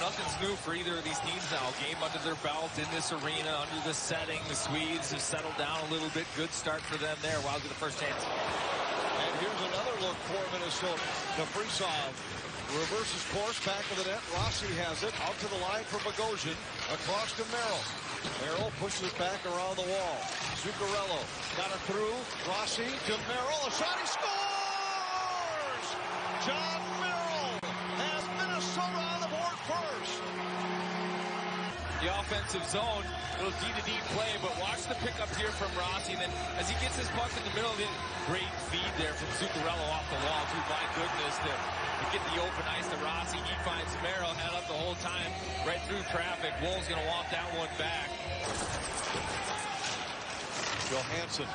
nothing's new for either of these teams now. Game under their belt in this arena, under the setting. The Swedes have settled down a little bit. Good start for them there. Wild get the first chance. And here's another look for Minnesota. Kaprizov reverses course, back of the net. Rossi has it. Out to the line for Bogosian. Across to Merrill. Merrill pushes back around the wall. Zuccarello got it through. Rossi to Merrill. A shot. He scores! Jon Merrill has Minnesota on the board first. The offensive zone, little D-to-D play, but watch the pickup here from Rossi. And then as he gets his puck in the middle, it, great feed there from Zuccarello off the wall. Too, my goodness, to, to get the open ice to Rossi. He finds Merrill, head up the whole time, right through traffic. Woll's going to walk that one back. Johansson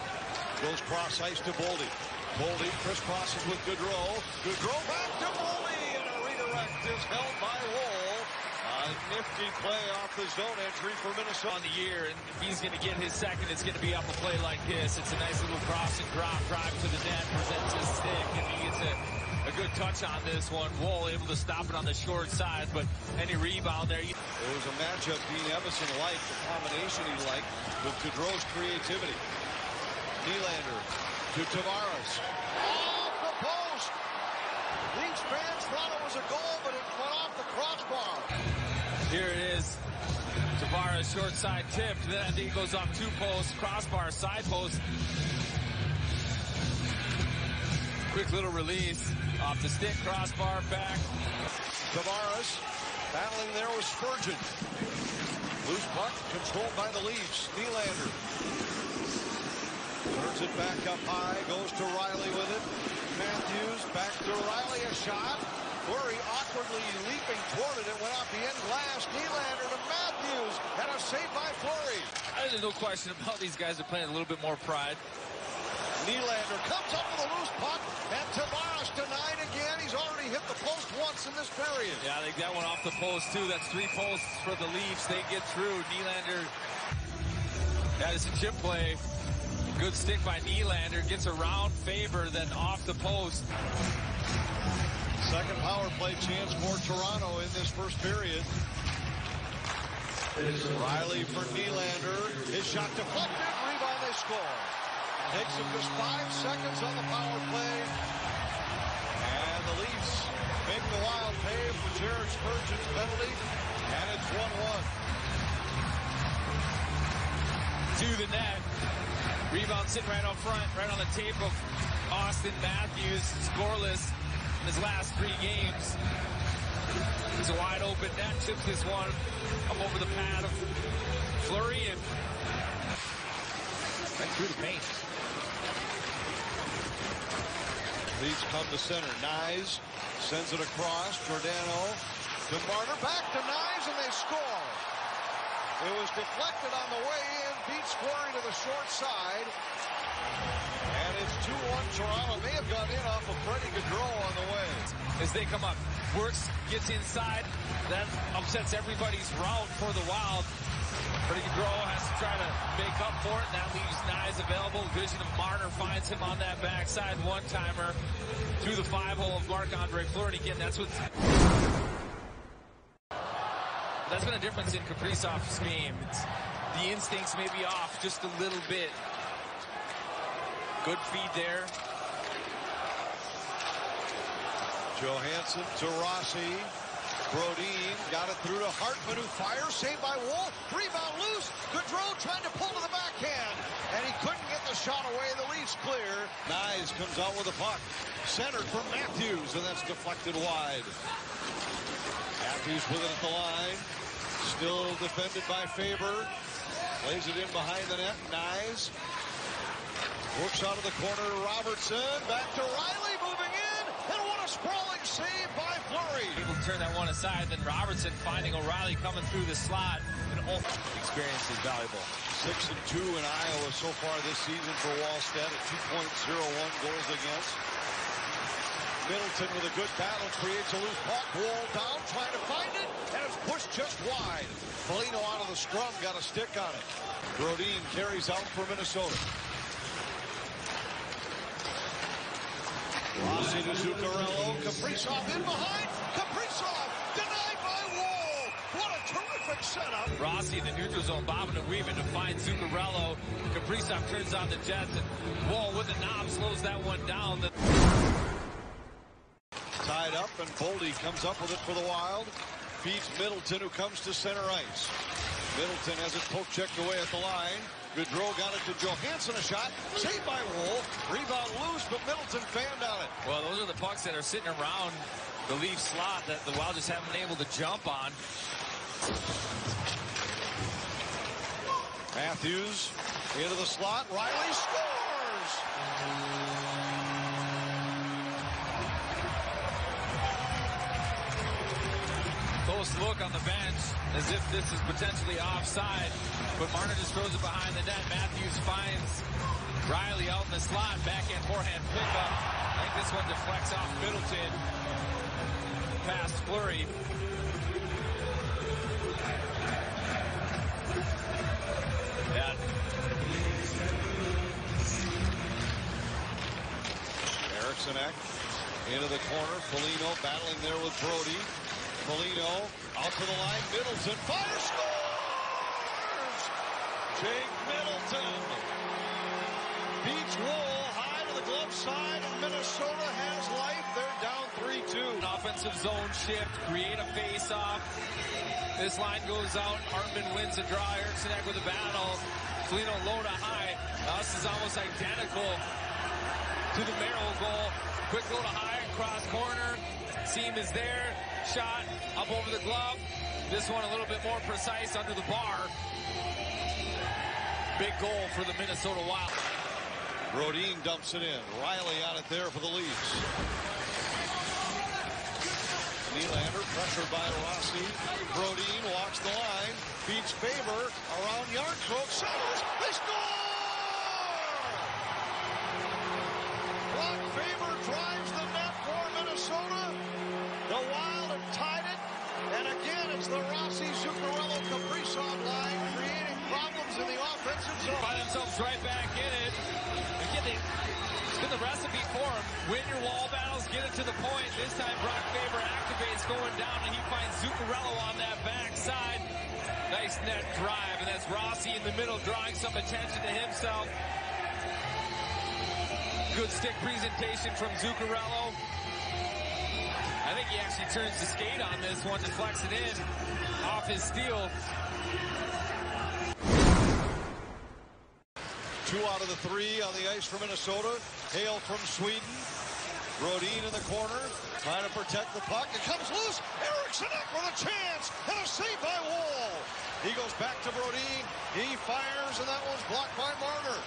goes cross ice to Boldy. Boldy crisscrosses with Gaudreau. Gaudreau back to Boldy, and a redirect is held by Woll. A nifty play off the zone entry for Minnesota. On the year, and if he's going to get his second, it's going to be off a play like this. It's a nice little cross and drop, drive to the net, presents his stick, and he gets a, a good touch on this one. Woll able to stop it on the short side, but any rebound there. You... It was a matchup Dean Evason liked, the combination he liked with Gaudreau's creativity. Nylander to Tavares. Off the post! Leafs fans thought it was a goal, but it went off the crossbar. Here it is. Tavares short side tipped. Then he goes off two posts, crossbar, side post. Quick little release off the stick, crossbar, back. Tavares battling there with Spurgeon. Loose puck controlled by the Leafs. Nylander turns it back up high, goes to Rielly with it. Matthews back to Rielly, a shot. Fleury awkwardly leaping toward it. It went off the end glass. Nylander to Matthews. And a save by Fleury. Uh, there's no question about these guys are playing a little bit more pride. Nylander comes up with a loose puck, and Tavares denied again. He's already hit the post once in this period. Yeah, I think that one off the post, too. That's three posts for the Leafs. They get through. Nylander, that is a chip play. Good stick by Nylander. Gets around Faber, then off the post. Second power play chance for Toronto in this first period. Rielly for Nylander. His shot deflected. Rebound, they score. Takes him just five seconds on the power play. And the Leafs make the Wild pay for Jared Spurgeon's penalty. And it's 1-1. To the net. Rebound sitting right up front, right on the tape of Auston Matthews, scoreless in his last three games. He's wide open net, chips this one up over the pad of Fleury and right through the paint. Leafs come to center. Knies sends it across. Giordano to Marner. Back to Knies and they score. It was deflected on the way in. Beats Fleury to the short side. And it's 2-1 Toronto. May have got in off of Freddie Gaudreau on the way. As they come up, Works gets inside. That upsets everybody's route for the Wild. Freddie Gaudreau has to try to make up for it. That leaves Knies available. Vision of Marner finds him on that backside one-timer through the five-hole of Marc-Andre Fleury. Again, that's what... That's been a difference in Kaprizov's game. It's, the instincts may be off just a little bit. Good feed there. Johansson to Rossi. Brodin got it through to Hartman who fires. Saved by Wolf. Rebound loose. Gaudreau trying to pull to the backhand. And he couldn't get the shot away. The Leafs clear. Knies comes out with a puck. Centered for Matthews. And that's deflected wide. Matthews with it at the line. Still defended by Faber. Plays it in behind the net. Knies. Works out of the corner to Robertson. Back to Rielly moving in. And what a sprawling save by Fleury. Able to turn that one aside. Then Robertson finding Rielly coming through the slot. And all experience is valuable. Six and two in Iowa so far this season for Wallstedt at 2.01 goals against. Middleton with a good battle creates a loose puck. Woll down, trying to find it, and it's pushed just wide. Foligno out of the scrum, got a stick on it. Brodin carries out for Minnesota. Rossi to Zuccarello. Kaprizov in behind. Kaprizov denied by Woll. What a terrific setup. Rossi in the neutral zone, bobbing and weaving to find Zuccarello. Kaprizov turns on the Jets, and Woll with the knob slows that one down. Tied up, and Boldy comes up with it for the Wild. Feeds Middleton, who comes to center ice. Middleton has it poke checked away at the line. Gaudreau got it to Johansson, a shot. Saved by Woll. Rebound loose, but Middleton fanned on it. Well, those are the pucks that are sitting around the Leaf slot that the Wild just haven't been able to jump on. Matthews into the slot. Rielly scores! Close look on the bench as if this is potentially offside, but Marner just throws it behind the net. Matthews finds Rielly out in the slot, backhand, forehand pickup. I think this one deflects off Middleton. Past Fleury. Yeah. Eriksson into the corner. Foligno battling there with Brody. Foligno out to the line. Middleton fires, scores! Jake Middleton beats Woll high to the glove side, and Minnesota has life. They're down 3-2. Offensive zone shift, create a face-off. This line goes out. Hartman wins the draw. Eriksson with a battle. Foligno low to high. Now this is almost identical to the Merrill goal. Quick low to high, cross corner. Seam is there. Shot up over the glove. This one a little bit more precise under the bar. Big goal for the Minnesota Wild. Brodin dumps it in. Rielly on it there for the Leafs. Nylander pressured by Rossi. Brodin walks the line. Beats Faber around yard throat. Settles. They score! Brock Faber drives the Rossi, Zuccarello, Kaprizov line creating problems in the offensive zone. Find themselves right back in it. Again, they, it's been the recipe for them. Win your wall battles, get it to the point. This time Brock Faber activates going down and he finds Zuccarello on that backside. Nice net drive, and that's Rossi in the middle drawing some attention to himself. Good stick presentation from Zuccarello. I think he actually turns the skate on this one, deflects it in off his steel. Two out of the three on the ice for Minnesota. Hail from Sweden. Brodin in the corner, trying to protect the puck. It comes loose. Eriksson with a chance and a save by Woll. He goes back to Brodin. He fires, and that one's blocked by Marner.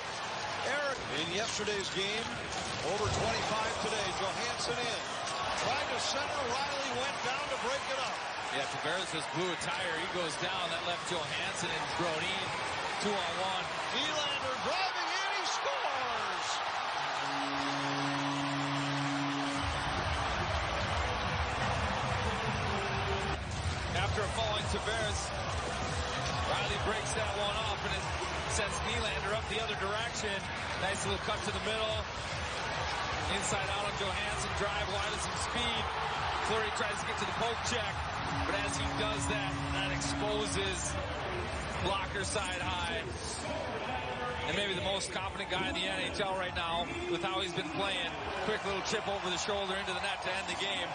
Eric in yesterday's game, over 25 today. Johansson in. Trying to center. Rielly went down to break it up. Yeah, Tavares just blew a tire. He goes down. That left Johansson and Brodin two on one. Nylander driving in. He scores. After a falling Tavares, Rielly breaks that one off and it sends Nylander up the other direction. Nice little cut to the middle. Inside out on Johansson, drive wide with some speed. Fleury tries to get to the poke check, but as he does that, that exposes blocker side high. And maybe the most confident guy in the NHL right now with how he's been playing. Quick little chip over the shoulder into the net to end the game.